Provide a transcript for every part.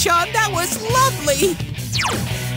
Oh, Yuki-chan, that was lovely!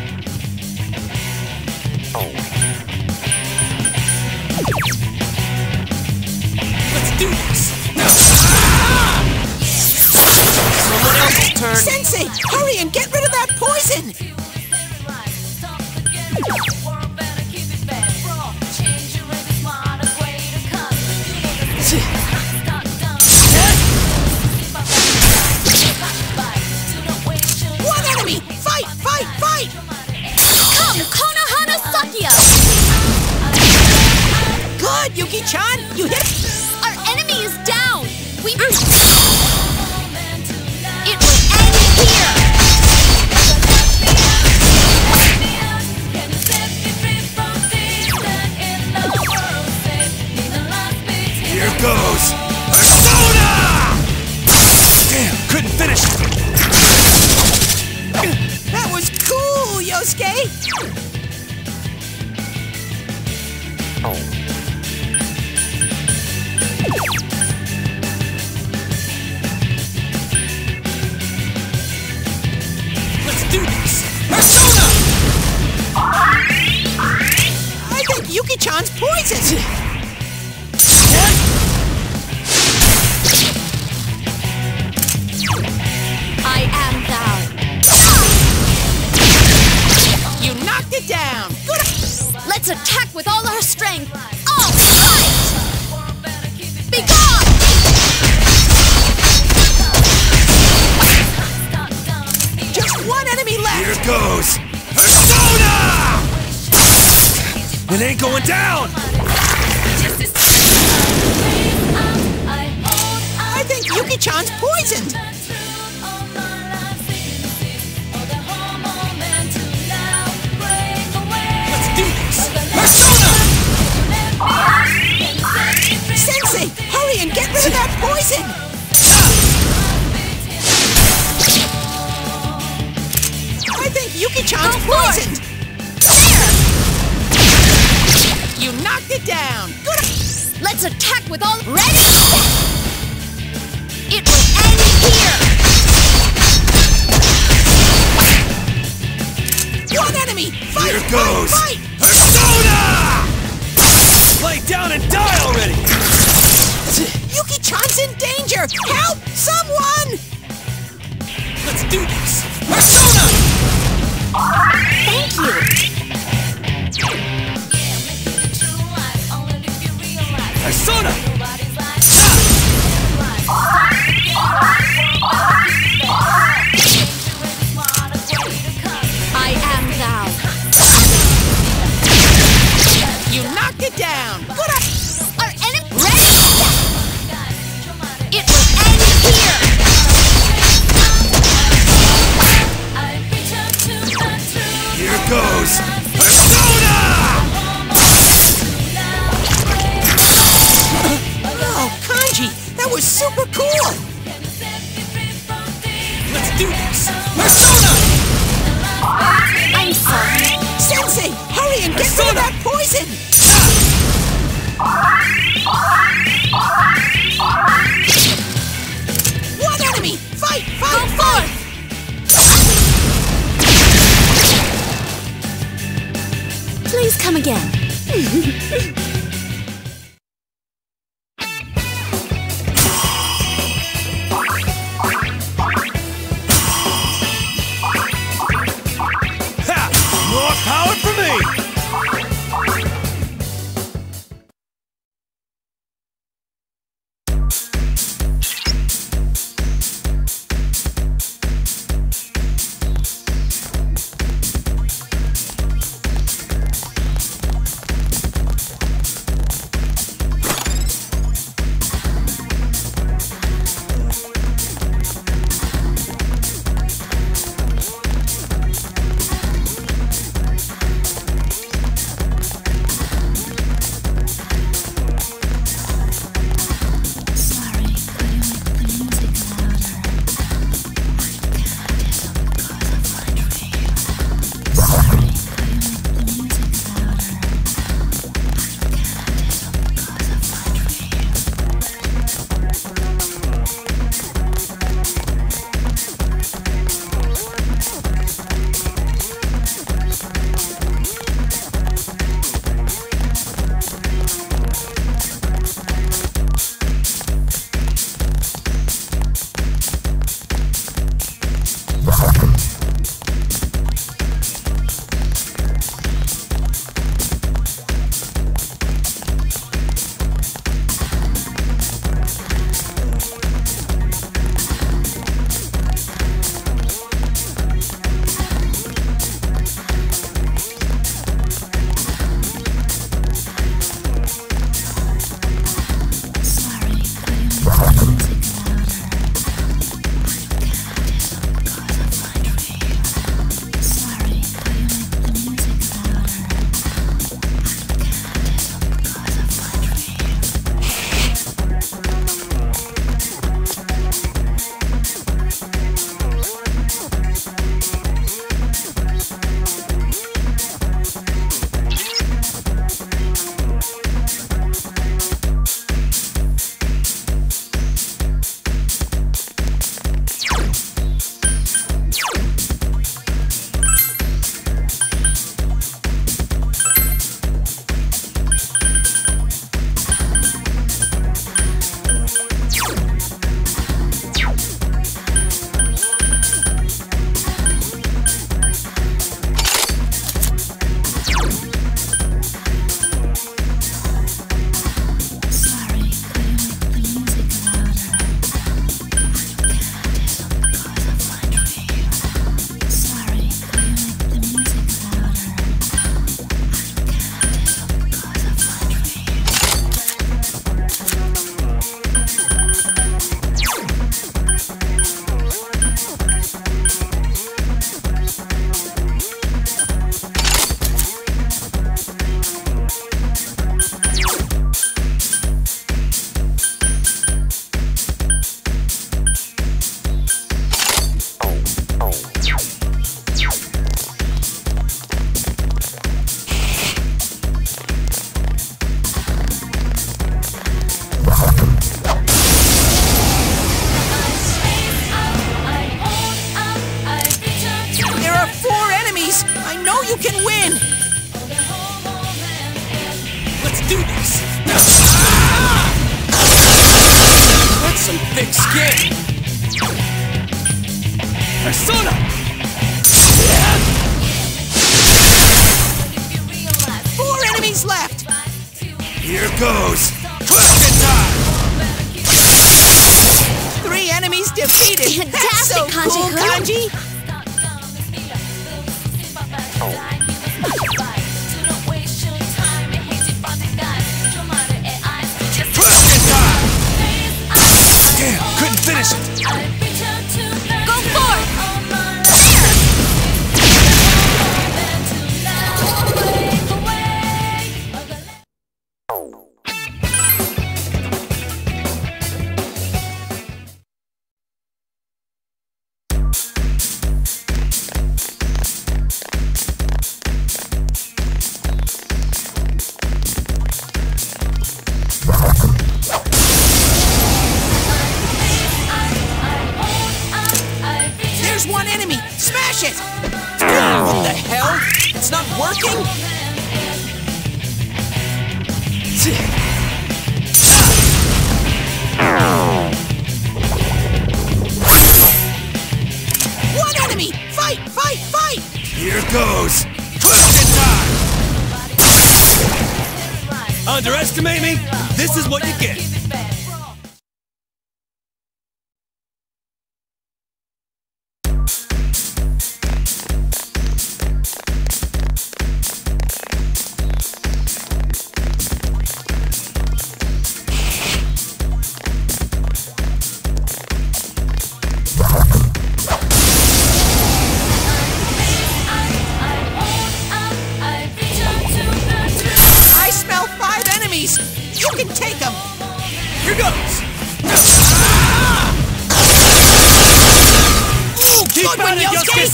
Hurry and get rid of that poison! I think Yuki-chan's Go for it. poisoned! You knocked it down! Good! Let's attack with all. Ready? It will end here! One enemy! Fight! Here fight, goes! Fight! Persona! Lay down and die Yuki-chan's in danger! Help! Someone! Let's do this! Persona! Thank you! Persona! Was super cool! Let's do this! Persona! I'm sorry. Sensei, hurry and get rid of that poison! One enemy! Fight! Fight! Go fight! forth! Please come again.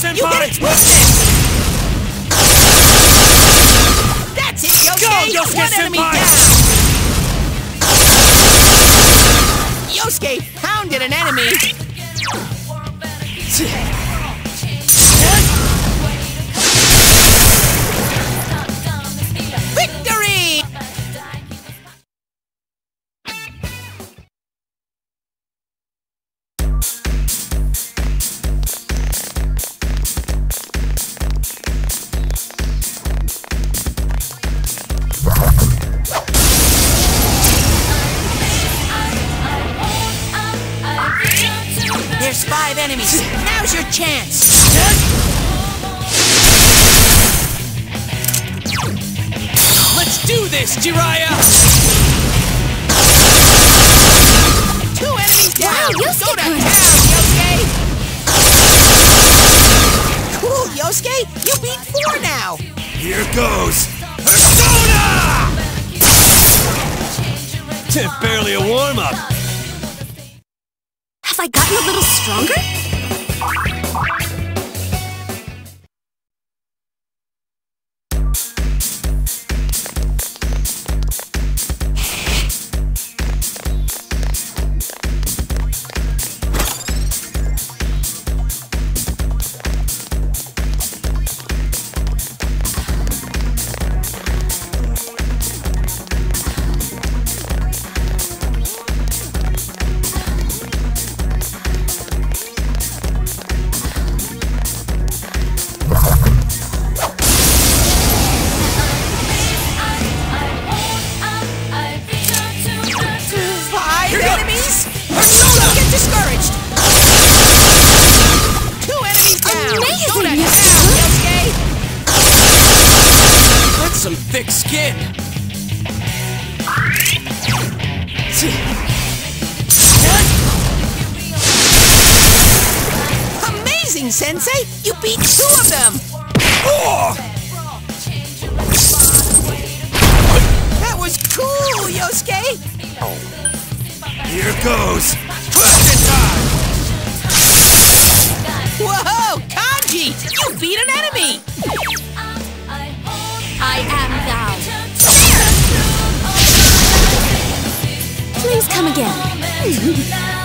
senpai! goes! Persona! Barely a warm-up! Have I gotten a little stronger? Sensei, you beat two of them! Oh! That was cool, Yosuke! Here goes! Whoa! Kanji! You beat an enemy! I am thou! Please come again.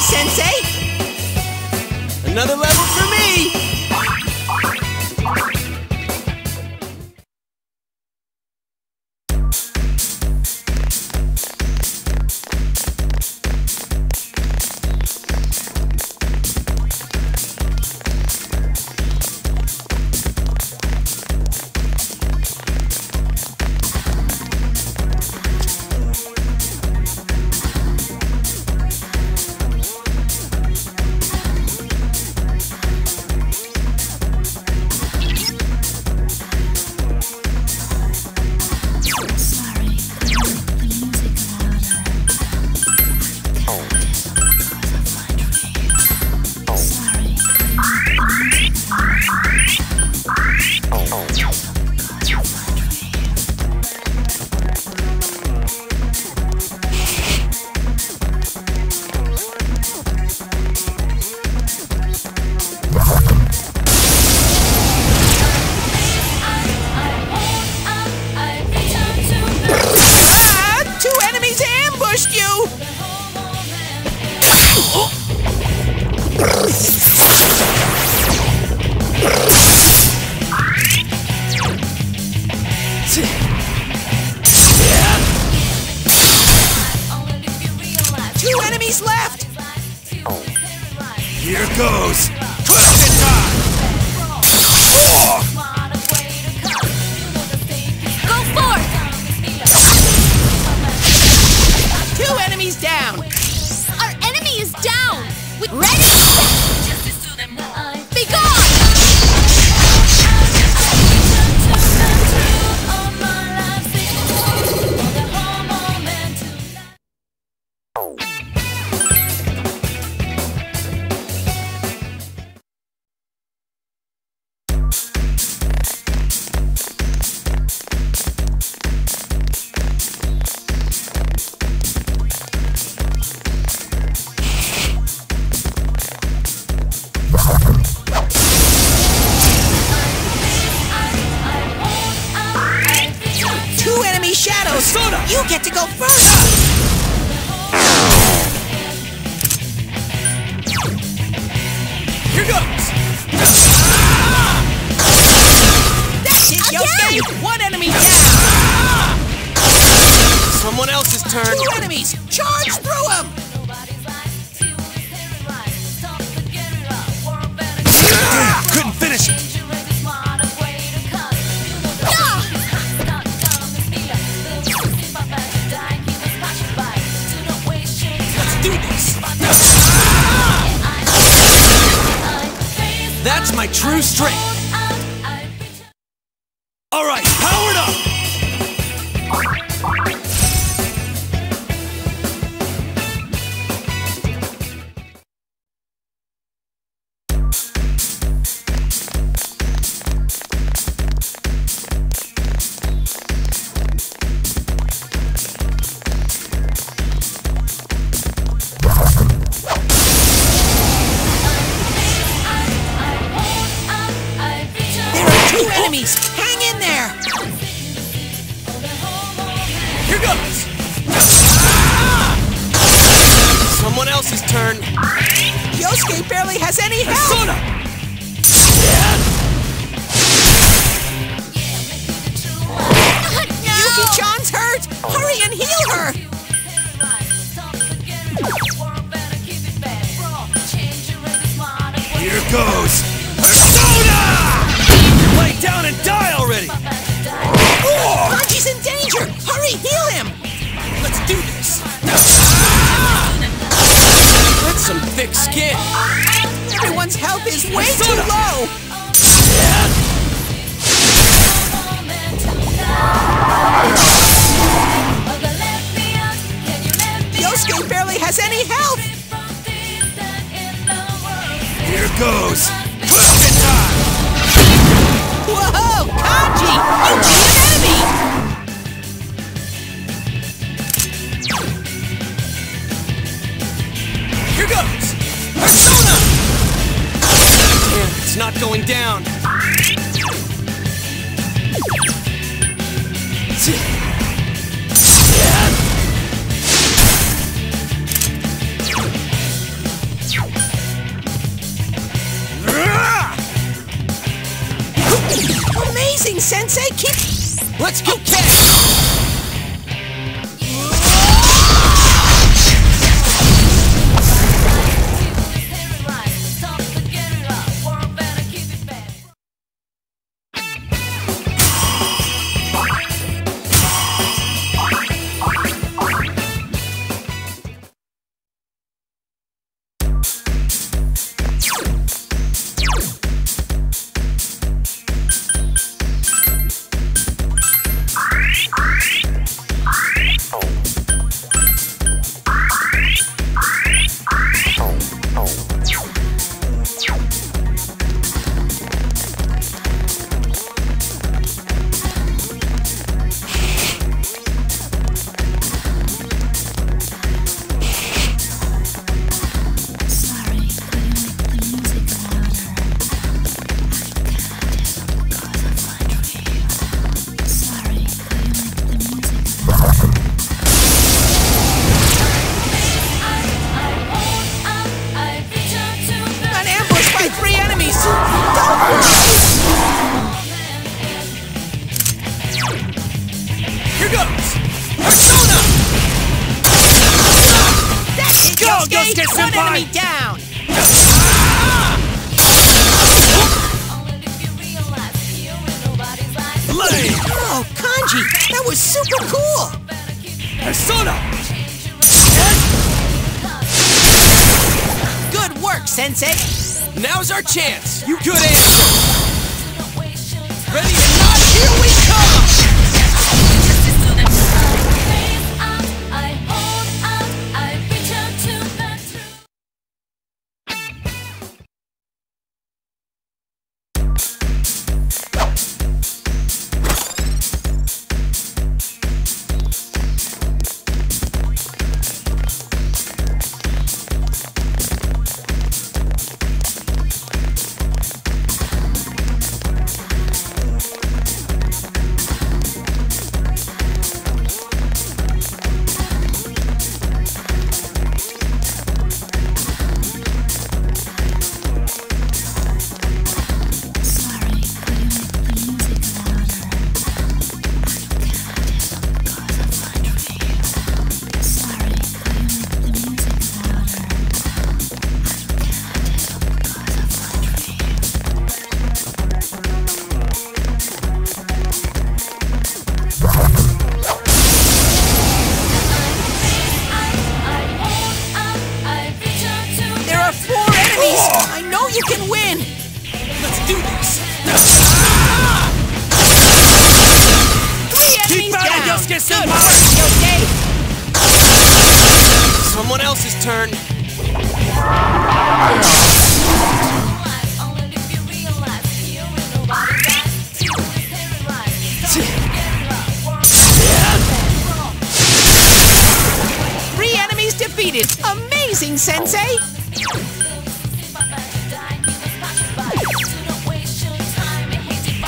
Sensei! Another level You get to go first! straight. enemies! Hang in there! Here goes! Someone else's turn. Yosuke barely has any health! Persona! Yuki-chan's hurt! Hurry and heal her! Here goes! Down and die already! Oh! Kanji's in danger! Hurry, heal him! Let's do this! That's some thick skin! Everyone's health is way too low! Yosuke barely has any health! Here goes! Whoa! Kanji! You an enemy! Here goes! Persona! It's not going down!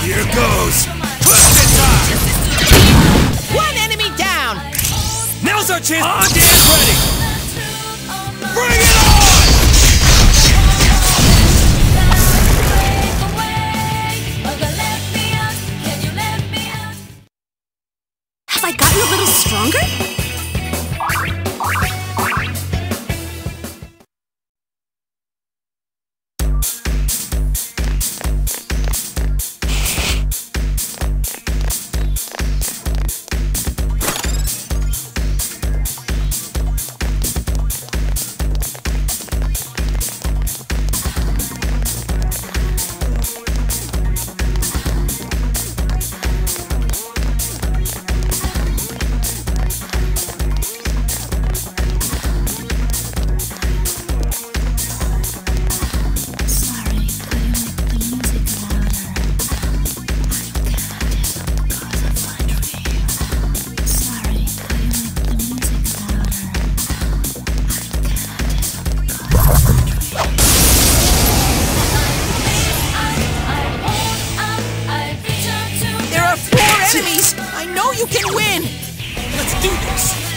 Here goes! One enemy down! Now's our chance! On dance ready! Bring it on! Have I gotten a little stronger? You can win! Let's do this!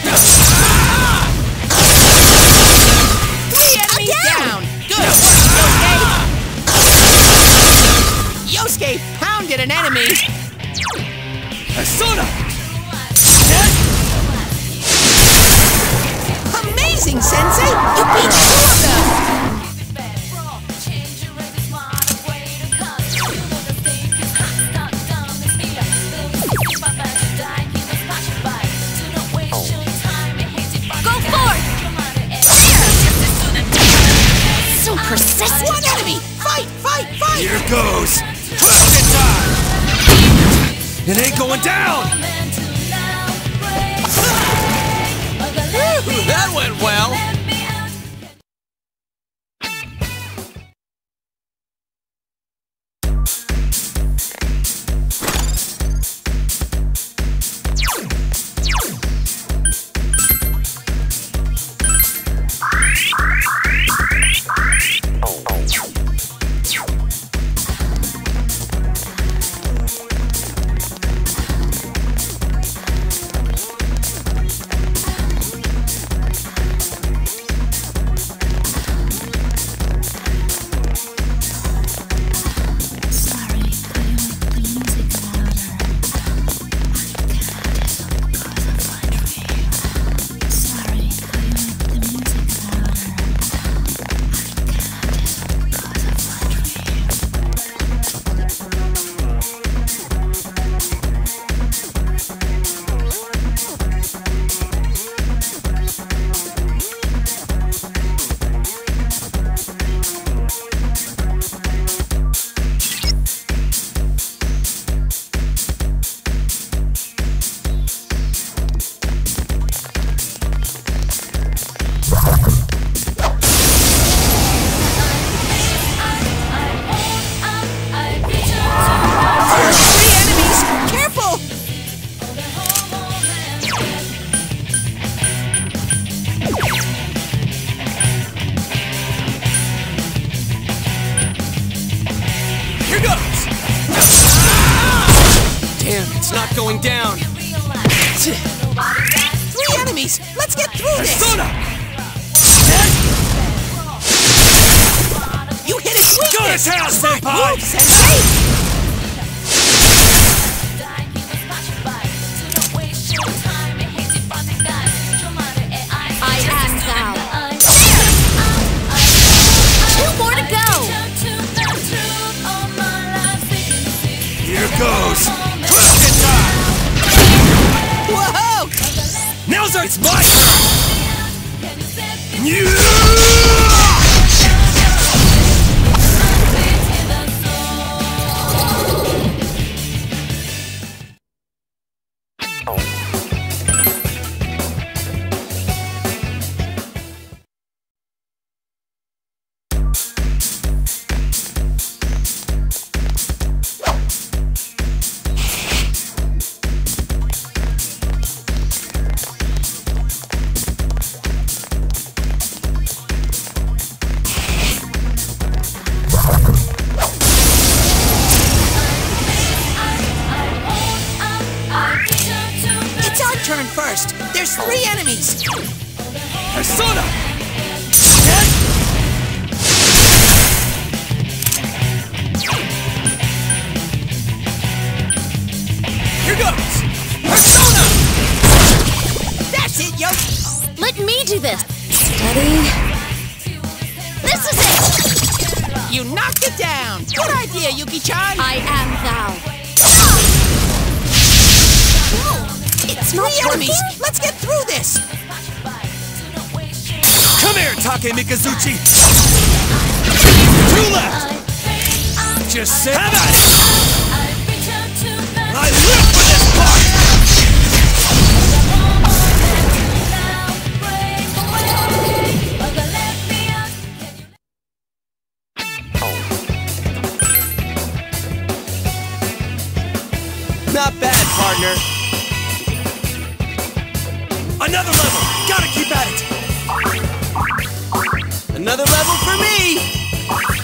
Tails, Senpai! partner. Another level! Gotta keep at it! Another level for me!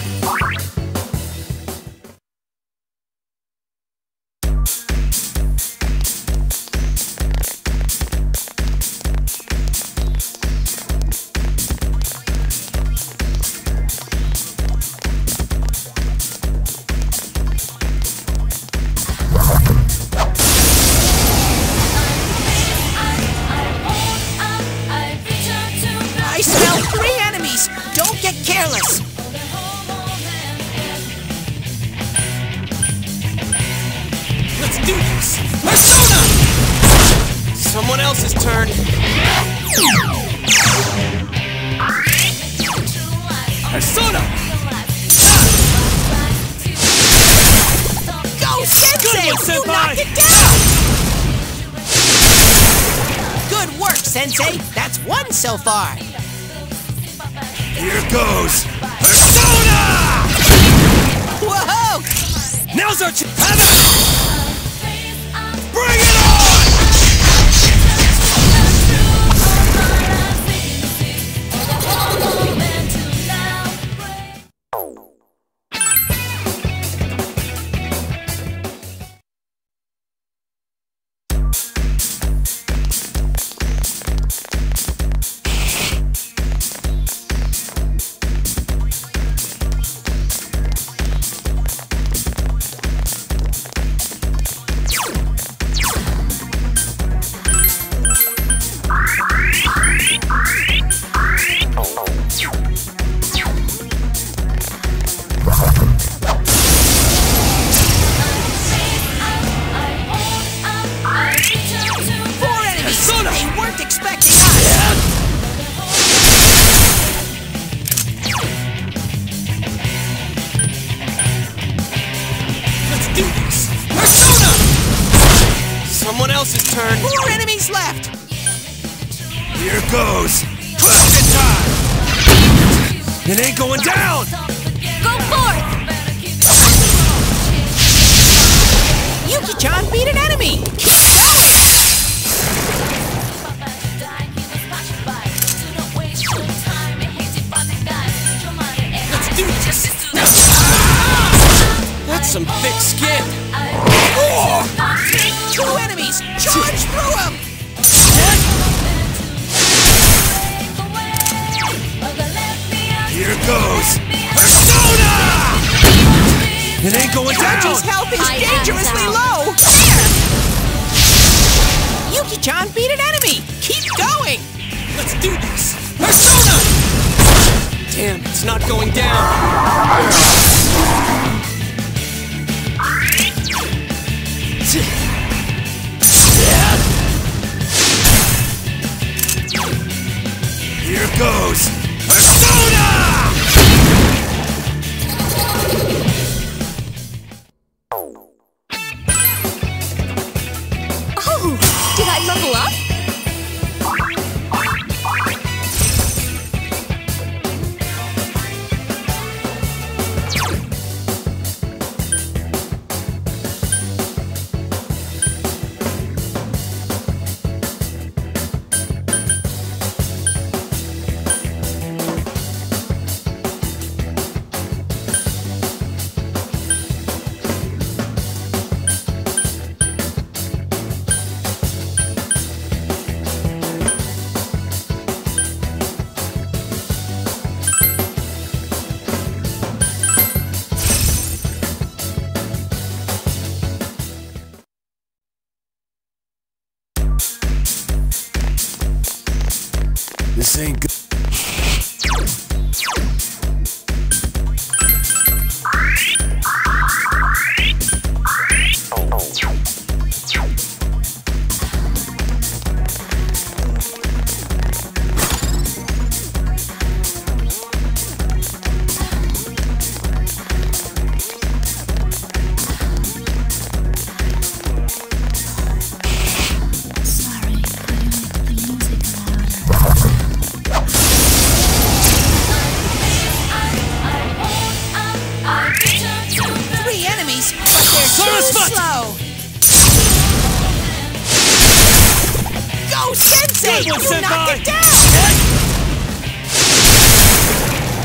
You'll knocked it down!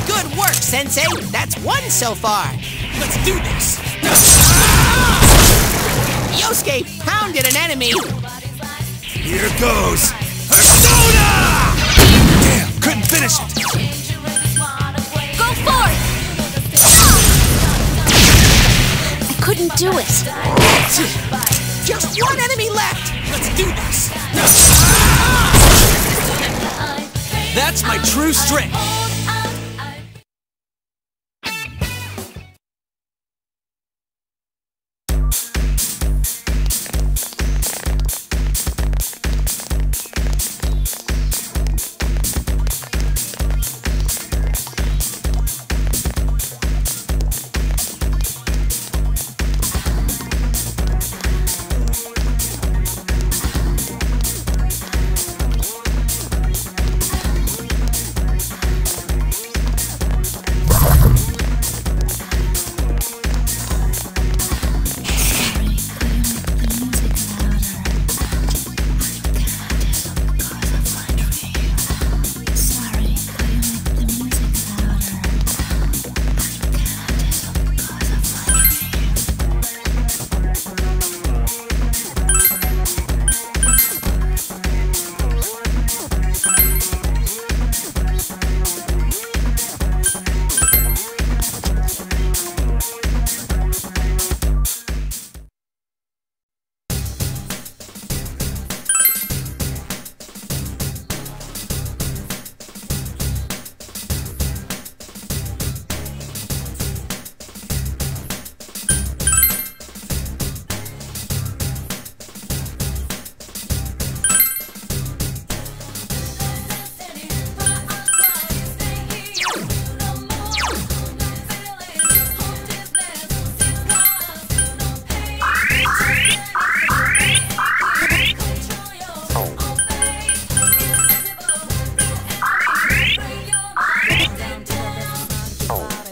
Good work, Sensei! That's one so far! Let's do this! Ah! Yosuke pounded an enemy! Here goes! Persona! Damn, couldn't finish it! Go forth! Ah! I couldn't do it! Just one enemy left! Let's do this! That's my true strength.